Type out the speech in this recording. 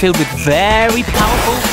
filled with very powerful